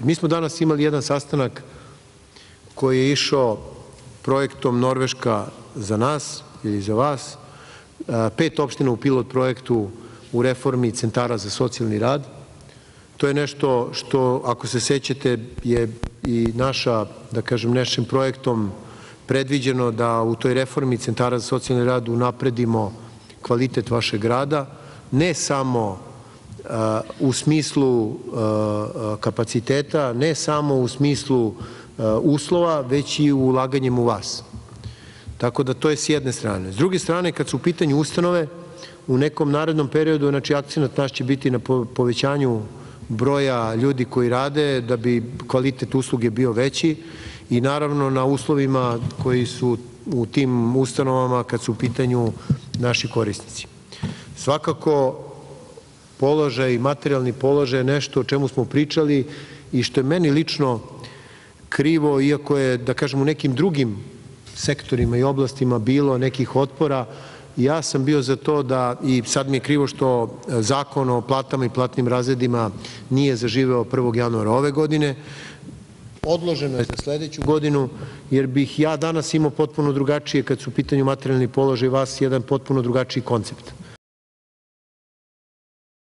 Mi smo danas imali jedan sastanak koji je išao projektom Norveška za nas ili za vas, pet opština u pilot projektu u reformi centara za socijalni rad. To je nešto što, ako se sećate, je i naša, da kažem, našim projektom predviđeno da u toj reformi centara za socijalni rad unapredimo kvalitet vašeg rada, ne samo u smislu kapaciteta, ne samo u smislu uslova, već i ulaganjem u vas. Tako da to je s jedne strane. S druge strane, kad su u pitanju ustanove, u nekom narednom periodu, znači akcijnat naš će biti na povećanju broja ljudi koji rade da bi kvalitet usluge bio veći i naravno na uslovima koji su u tim ustanovama kad su u pitanju naši korisnici. Svakako, položaj, materijalni položaj je nešto o čemu smo pričali i što je meni lično krivo, iako je, da kažem, u nekim drugim sektorima i oblastima bilo nekih otpora, ja sam bio za to da, i sad mi je krivo što zakon o platama i platnim razredima nije zaživeo 1. januara ove godine, odloženo je za sledeću godinu, jer bih ja danas imao potpuno drugačije, kad su u pitanju materijalni položaj vas, jedan potpuno drugačiji koncept.